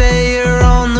say you're on the